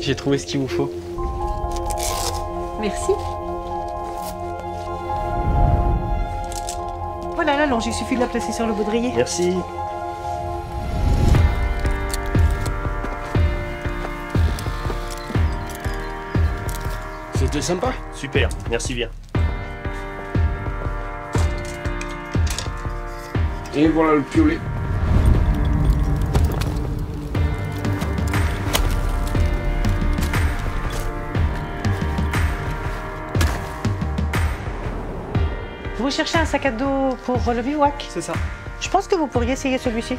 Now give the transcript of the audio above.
J'ai trouvé ce qu'il vous faut. Merci. Voilà la longe, il suffit de la placer sur le baudrier. Merci. C'était sympa. Super, merci bien. Et voilà le piolet. Vous cherchez un sac à dos pour le bivouac? C'est ça. Je pense que vous pourriez essayer celui-ci.